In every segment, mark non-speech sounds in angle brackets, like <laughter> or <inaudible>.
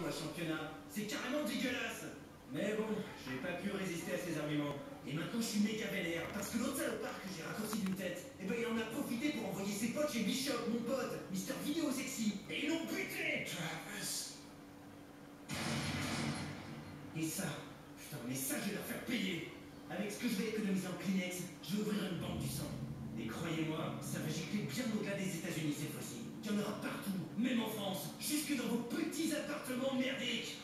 au championnat. C'est carrément dégueulasse. Mais bon, j'ai pas pu résister à ses arguments. Et maintenant je suis méga vénère, parce que l'autre salopard que j'ai raccourci d'une tête, eh ben il en a profité pour envoyer ses potes chez Bishop, mon pote, Mister Vidéo Sexy, et ils l'ont buté Travis. Et ça, putain, mais ça je vais leur faire payer Avec ce que je vais économiser en Kleenex, je vais ouvrir une banque du sang. Et croyez-moi, ça va gicler bien au-delà des États-Unis cette fois-ci. Il y en aura partout, même en France, jusque dans vos merdiques.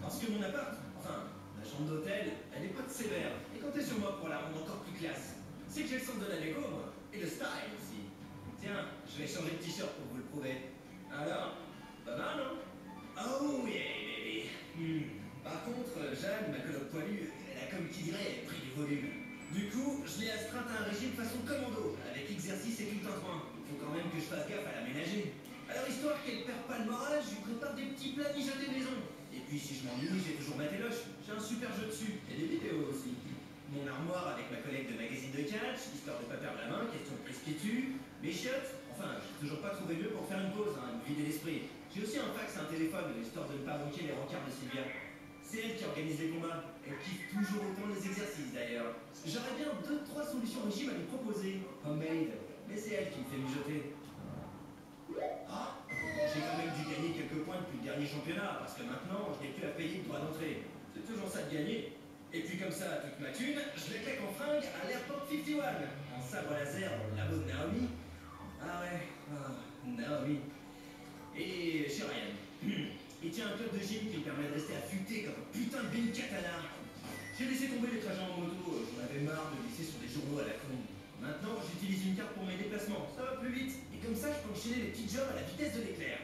Parce que mon appart, enfin, la chambre d'hôtel, elle est pas de sévère. Et comptez sur moi pour la rendre encore plus classe. C'est que j'ai le sens de la déco, moi. Et le style aussi. Tiens, je vais changer de t-shirt pour vous le prouver. Alors, pas mal, non Oh yeah, baby. Hmm. Par contre, Jeanne, ma coloc poilue, elle a comme qui dirait pris du volume. Du coup, je l'ai astreinte à un régime façon commando, avec exercice et tout point. Il faut quand même que je fasse gaffe à l'aménager. Alors, histoire qu'elle perd pas le moral, je lui prépare des petits plats mijotés maison. Et puis, si je m'ennuie, j'ai toujours ma téloche. J'ai un super jeu dessus. Et des vidéos aussi. Mon armoire avec ma collègue de magazine de catch, histoire de pas perdre la main, question de prise qui tue. Mes chiottes, enfin, j'ai toujours pas trouvé mieux pour faire une pause, hein, me vider l'esprit. J'ai aussi un fax et un téléphone, histoire de ne pas manquer les rencarts de Sylvia. C'est elle qui organise les combats. Elle kiffe toujours autant les exercices d'ailleurs. J'aurais bien deux, trois solutions régime à lui proposer. Homemade. Mais c'est elle qui me fait mijoter. Ah, j'ai quand même dû gagner quelques points depuis le dernier championnat, parce que maintenant, je n'ai plus à payer le droit d'entrée. C'est toujours ça de gagner. Et puis comme ça, toute ma thune, je la claque en fringue à l'Airport 51. En sabre laser, la de Naomi. Ah ouais, ah, Naomi. Et chez Ryan. <clears throat> Il tient un club de gym qui me permet de rester un putain de bine katana. J'ai laissé tomber les trajets en moto, j'en avais marre de glisser sur des journaux à la con. Maintenant, j'utilise une carte pour mes déplacements, ça va plus vite. Et comme ça, je peux enchaîner les petits jobs à la vitesse de l'éclair.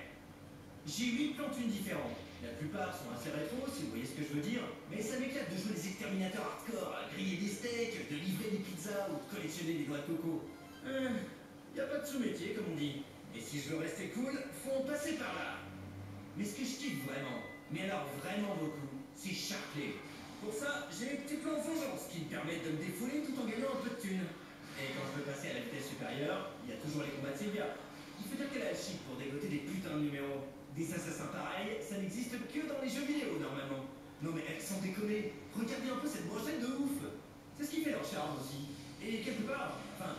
J'ai 8 plantunes différentes. La plupart sont assez rétro, si vous voyez ce que je veux dire. Mais ça m'éclate de jouer des exterminateurs hardcore, à griller des steaks, de livrer des pizzas ou de collectionner des noix de coco. Hum, y a pas de sous-métier, comme on dit. Et si je veux rester cool, faut en passer par là. Mais ce que je kiffe vraiment, mais alors vraiment beaucoup, c'est charcler. Pour ça, j'ai mes petits plans vengeance qui me permettent de me défouler tout en gagnant un peu de thunes. Et quand je veux passer à la vitesse supérieure, il y a toujours les combats de Sylvia. Il faut dire qu'elle a le chic pour dégoter des putains de numéros. Des assassins pareils, ça n'existe que dans les jeux vidéo normalement. Non mais sans déconner, regardez un peu cette brochette de ouf. C'est ce qui fait leur charme aussi. Et quelque part, enfin,